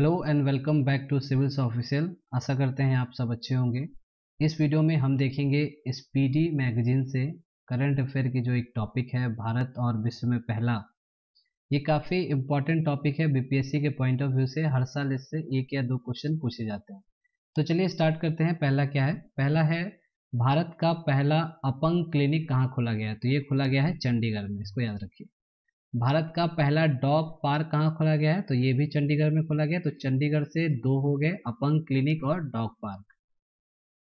Hello and welcome back to civils official आशा करते हैं आप सब अच्छे होंगे। इस वीडियो में हम देखेंगे स्पीडी मैगजीन से करंट अफेयर की जो एक टॉपिक है, भारत और विश्व में पहला। ये काफ़ी इंपॉर्टेंट टॉपिक है बीपीएससी के पॉइंट ऑफ़ व्यू से। हर साल इससे एक या दो क्वेश्चन पूछे जाते हैं। तो चलिए स्टार्ट करते हैं। पहला क्या है? पहला है, भारत का पहला अपंग क्लिनिक कहाँ खोला गया है? तो ये खोला गया है चंडीगढ़ में। इसको याद रखिए। भारत का पहला डॉग पार्क कहाँ खोला गया है? तो ये भी चंडीगढ़ में खोला गया तो चंडीगढ़ से दो हो गए अपंग क्लिनिक और डॉग पार्क।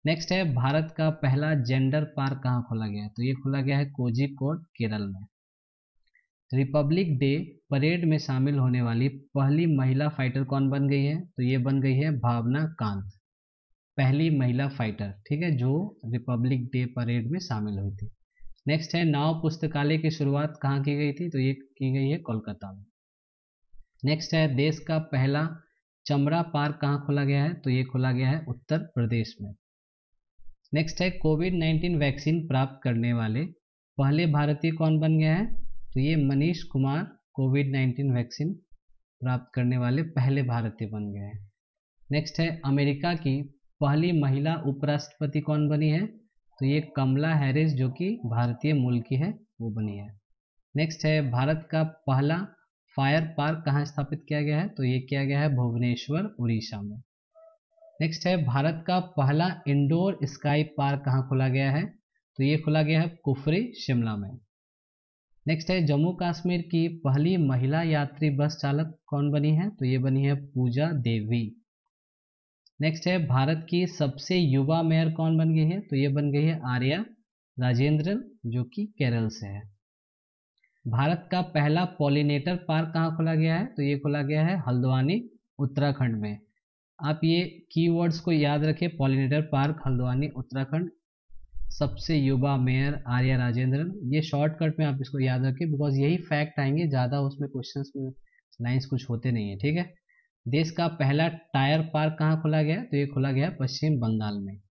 नेक्स्ट है, भारत का पहला जेंडर पार्क कहाँ खोला गया है? तो ये खोला गया है कोजिकोड केरल में। रिपब्लिक डे परेड में शामिल होने वाली पहली महिला फाइटर कौन बन गई है? तो ये बन गई है भावना कांत, पहली महिला फाइटर, ठीक है, जो रिपब्लिक डे परेड में शामिल हुई थी। नेक्स्ट है, नाव पुस्तकालय की शुरुआत कहाँ की गई थी? तो ये की गई है कोलकाता में। नेक्स्ट है, देश का पहला चमड़ा पार्क कहाँ खोला गया है? तो ये खोला गया है उत्तर प्रदेश में। नेक्स्ट है, कोविड 19 वैक्सीन प्राप्त करने वाले पहले भारतीय कौन बन गया है? तो ये मनीष कुमार कोविड 19 वैक्सीन प्राप्त करने वाले पहले भारतीय बन गए हैं। नेक्स्ट है, अमेरिका की पहली महिला उपराष्ट्रपति कौन बनी है? तो ये कमला हैरिस जो कि भारतीय मूल की है, वो बनी है। नेक्स्ट है, भारत का पहला फायर पार्क कहाँ स्थापित किया गया है? तो ये किया गया है भुवनेश्वर, उड़ीसा में। नेक्स्ट है, भारत का पहला इंडोर स्काई पार्क कहाँ खोला गया है? तो ये खोला गया है कुफरी, शिमला में। नेक्स्ट है, जम्मू कश्मीर की पहली महिला यात्री बस चालक कौन बनी है? तो ये बनी है पूजा देवी। नेक्स्ट है, भारत की सबसे युवा मेयर कौन बन गई है? तो ये बन गई है आर्या राजेंद्र जो कि केरल से है। भारत का पहला पॉलिनेटर पार्क कहाँ खोला गया है? तो ये खोला गया है हल्द्वानी, उत्तराखंड में। आप ये कीवर्ड्स को याद रखें पॉलिनेटर पार्क हल्द्वानी, उत्तराखंड। सबसे युवा मेयर आर्या राजेंद्रन। ये शॉर्टकट में आप इसको याद रखें बिकॉज़ यही फैक्ट आएँगे, ज़्यादा उसमें क्वेश्चंस में लाइंस कुछ होते नहीं है, ठीक है? देश का पहला टायर पार्क कहाँ खोला गया? तो ये खोला गया पश्चिम बंगाल में।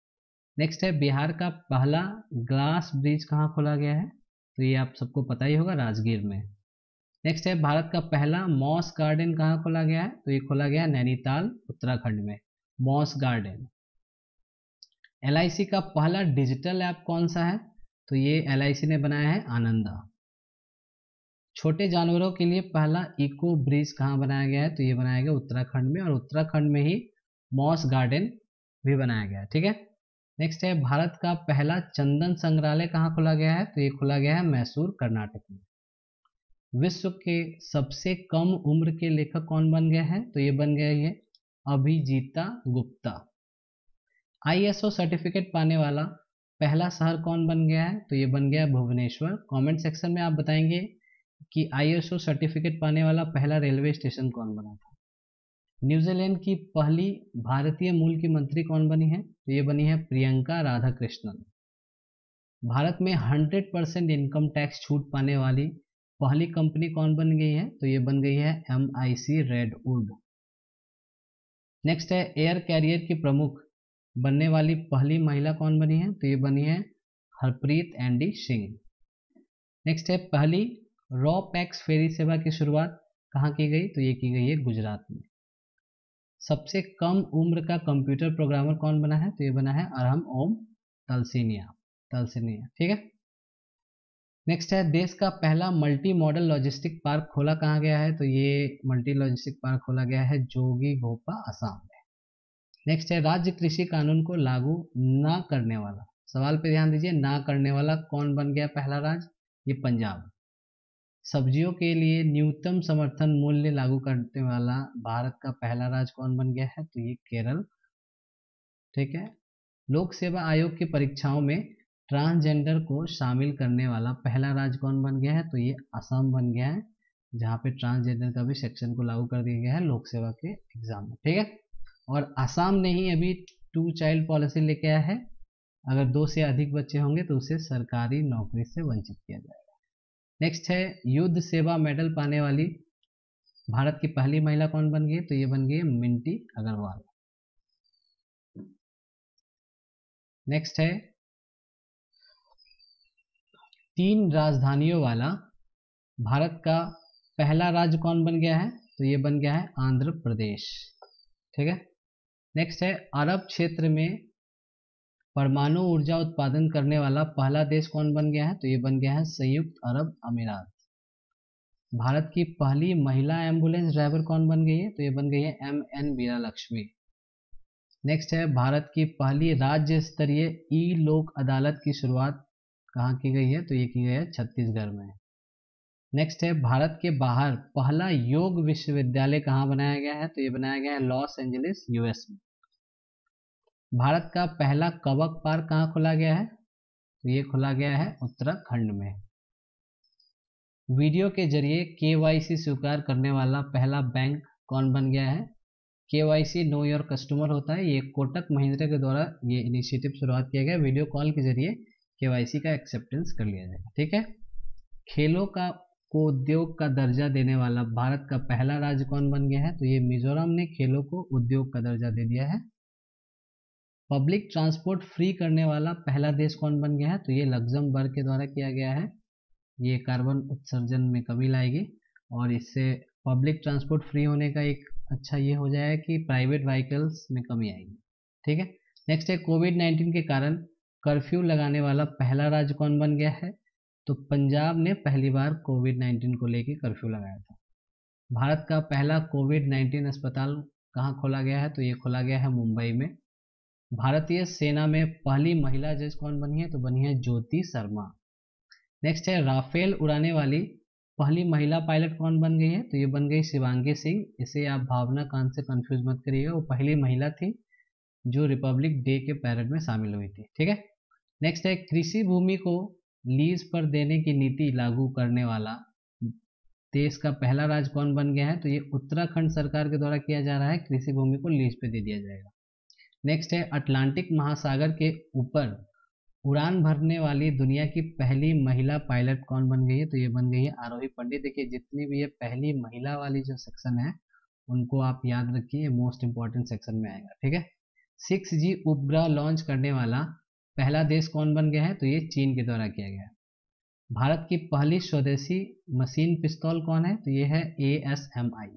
नेक्स्ट है, बिहार का पहला ग्लास ब्रिज कहाँ खोला गया है? तो ये आप सबको पता ही होगा, राजगीर में। नेक्स्ट है, भारत का पहला मॉस गार्डन कहाँ खोला गया है? तो ये खोला गया नैनीताल, उत्तराखंड में। मॉस गार्डन LIC का पहला डिजिटल ऐप कौन सा है? तो ये LIC ने बनाया है आनंदा। छोटे जानवरों के लिए पहला इको ब्रिज कहाँ बनाया गया है? तो ये बनाया गया उत्तराखंड में और उत्तराखंड में ही मॉस गार्डन भी बनाया गया है, ठीक है? नेक्स्ट है, भारत का पहला चंदन संग्रहालय कहाँ खोला गया है? तो ये खोला गया है मैसूर, कर्नाटक में। विश्व के सबसे कम उम्र के लेखक कौन बन गया है? तो ये बन गया ये अभिजीता गुप्ता। आईएसओ सर्टिफिकेट पाने वाला पहला शहर कौन बन गया है? तो ये बन गया भुवनेश्वर। कमेंट सेक्शन में आप बताएँगे कि आईएसओ सर्टिफिकेट पाने वाला पहला रेलवे स्टेशन कौन बना था? न्यूजीलैंड की पहली भारतीय मूल की मंत्री कौन बनी है? तो ये बनी है प्रियंका राधाकृष्णन। भारत में 100 परसेंट इनकम टैक्स छूट पाने वाली पहली कंपनी कौन बन गई है? तो ये बन गई है M I C red wood next है एयर कैरियर की प्रमुख बनने वाली पहली महिला कौन बनी है? तो ये बनी है हरप्रीत एंडी सिंह। नेक्स्ट है, पहली रॉ पैक्स फेरी सेवा की शुरुआत कहाँ की गई? तो ये की गई है गुजरात में। सबसे कम उम्र का कंप्यूटर प्रोग्रामर कौन बना है? तो ये बना है अरहम ओम तलसीनिया तलसीनिया, ठीक है? नेक्स्ट है, देश का पहला मल्टी मॉडल लॉजिस्टिक पार्क खोला कहाँ गया है? तो ये मल्टी लॉजिस्टिक पार्क खोला गया है जोगी घोपा असम में। नेक्स्ट है, राज्य कृषि कानून को लागू ना करने वाला। सवाल पे ध्यान दीजिए, ना करने वाला कौन बन गया पहला राज्य? ये पंजाब। सब्जियों के लिए न्यूनतम समर्थन मूल्य लागू करने वाला भारत का पहला राज्य कौन बन गया है? तो ये केरल। ठीक है? लोक सेवा आयोग की परीक्षाओं में ट्रांसजेंडर को शामिल करने वाला पहला राज्य कौन बन गया है? तो ये असम बन गया है, जहाँ पे ट्रांसजेंडर का भी सेक्शन को लागू कर दिया गया है लोक सेवा के एग्ज़ाम में। ठीक है? और असम ने ही अभी टू चाइल्ड पॉलिसी लेके आया है। अगर दो से अधिक बच्चे होंगे तो उसे सरकारी नौकरी से वंचित किया जाएगा। नेक्स्ट है, युद्ध सेवा मेडल पाने वाली भारत की पहली महिला कौन बन गई? तो ये बन गई मिंटी अग्रवाल। नेक्स्ट है, तीन राजधानियों वाला भारत का पहला राज्य कौन बन गया है? तो ये बन गया है आंध्र प्रदेश। ठीक है? नेक्स्ट है, अरब क्षेत्र में परमाणु ऊर्जा उत्पादन करने वाला पहला देश कौन बन गया है? तो ये बन गया है संयुक्त अरब अमीरात। भारत की पहली महिला एंबुलेंस ड्राइवर कौन बन गई है? तो ये बन गई है M N Veera Lakshmi next है, भारत की पहली राज्य स्तरीय ई लोक अदालत की शुरुआत कहाँ की गई है? तो ये की गई है छत्तीसगढ़ में। नेक्स्ट है, भारत के बाहर पहला योग विश्वविद्यालय कहाँ बनाया गया है? तो ये बनाया गया है लॉस एंजलिस यूएस में। भारत का पहला कवक पार्क कहाँ खोला गया है? तो ये खोला गया है उत्तराखंड में। वीडियो के ज़रिए के स्वीकार करने वाला पहला बैंक कौन बन गया है? K Y C know your customer होता है। ये कोटक महिंद्रा के द्वारा ये इनिशिएटिव शुरुआत किया गया। वीडियो कॉल के ज़रिए केवाईसी का एक्सेप्टेंस कर लिया जाएगा। ठीक है? खेलों का, को उद्योग का दर्जा देने वाला भारत का पहला राज्य कौन बन गया है? तो ये मिजोरम ने खेलों को उद्योग का दर्जा दे दिया है। पब्लिक ट्रांसपोर्ट फ्री करने वाला पहला देश कौन बन गया है? तो ये लग्जमबर्ग के द्वारा किया गया है। ये कार्बन उत्सर्जन में कमी लाएगी और इससे पब्लिक ट्रांसपोर्ट फ्री होने का एक अच्छा ये हो जाएगा कि प्राइवेट व्हीकल्स में कमी आएगी। ठीक है? नेक्स्ट है, कोविड नाइन्टीन के कारण कर्फ्यू लगाने वाला पहला राज्य कौन बन गया है? तो पंजाब ने पहली बार कोविड नाइन्टीन को लेकर कर्फ्यू लगाया था। भारत का पहला कोविड नाइन्टीन अस्पताल कहाँ खोला गया है? तो ये खोला गया है मुंबई में। भारतीय सेना में पहली महिला जज कौन बनी है? तो बनी है ज्योति शर्मा। नेक्स्ट है, राफेल उड़ाने वाली पहली महिला पायलट कौन बन गई है? तो ये बन गई शिवांगी सिंह। इसे आप भावना कांत से कंफ्यूज मत करिएगा। वो पहली महिला थी जो रिपब्लिक डे के पैरेड में शामिल हुई थी। ठीक है? नेक्स्ट है, कृषि भूमि को लीज पर देने की नीति लागू करने वाला देश का पहला राज्य कौन बन गया है? तो ये उत्तराखंड सरकार के द्वारा किया जा रहा है। कृषि भूमि को लीज पे दे दिया जाएगा। नेक्स्ट है अटलांटिक महासागर के ऊपर उड़ान भरने वाली दुनिया की पहली महिला पायलट कौन बन गई है? तो ये बन गई है आरोही पंडित। देखिए, जितनी भी ये पहली महिला वाली जो सेक्शन है, उनको आप याद रखिए मोस्ट इंपॉर्टेंट सेक्शन में आएगा, ठीक है? सिक्स जी उपग्रह लॉन्च करने वाला पहला देश कौन बन गया है? तो ये चीन के द्वारा किया गया भारत की पहली स्वदेशी मशीन पिस्तौल कौन है? तो ये है A S M I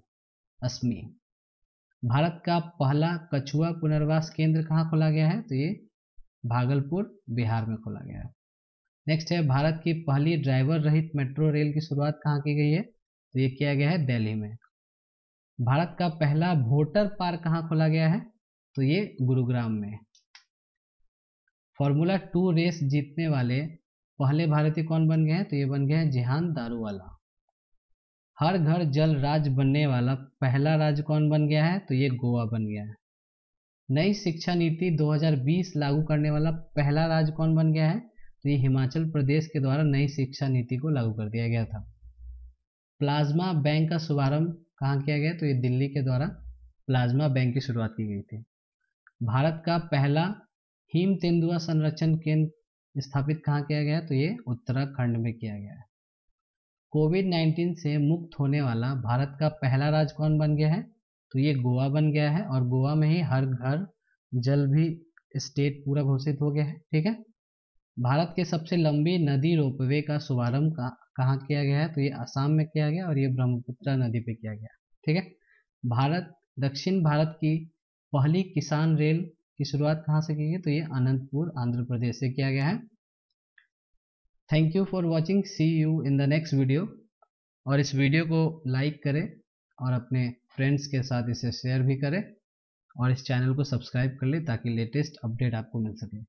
Asmi. Bharat का पहला कछुआ पुनर्वास केंद्र कहाँ खोला गया है? तो ये भागलपुर, बिहार में खोला गया है। नेक्स्ट है, भारत की पहली ड्राइवर रहित मेट्रो रेल की शुरुआत कहाँ की गई है? तो ये किया गया है दिल्ली में। भारत का पहला वोटर पार्क कहाँ खोला गया है? तो ये गुरुग्राम में। फॉर्मूला टू रेस जीतने वाले पहले भारतीय कौन बन गए हैं? तो ये बन गए हैं जिहान दारूवाला। हर घर जल राज्य बनने वाला पहला राज्य कौन बन गया है? तो ये गोवा बन गया है। नई शिक्षा नीति 2020 लागू करने वाला पहला राज्य कौन बन गया है? तो ये हिमाचल प्रदेश के द्वारा नई शिक्षा नीति को लागू कर दिया गया था। प्लाज्मा बैंक का शुभारंभ कहाँ किया गया? तो ये दिल्ली के द्वारा प्लाज्मा बैंक की शुरुआत की गई थी। भारत का पहला हिम तेंदुआ संरक्षण केंद्र स्थापित कहाँ किया गया? तो ये उत्तराखंड में किया गया है। कोविड 19 से मुक्त होने वाला भारत का पहला राज्य कौन बन गया है? तो ये गोवा बन गया है और गोवा में ही हर घर, जल भी स्टेट पूरा घोषित हो गया है, ठीक है? भारत के सबसे लंबी नदी रोपवे का शुभारंभ कहाँ किया गया है? तो ये असम में किया गया और ये ब्रह्मपुत्र नदी पे किया गया, ठीक है? भारत, दक्षिण भारत की पहली किसान रेल की शुरुआत कहाँ से की गई? तो ये अनंतपुर, आंध्र प्रदेश से किया गया है। Thank you for watching see you in the next video और इस वीडियो को लाइक करें और अपने फ्रेंड्स के साथ इसे शेयर भी करें और इस चैनल को सब्सक्राइब कर लें ताकि लेटेस्ट अपडेट आपको मिल सके।